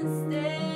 instead.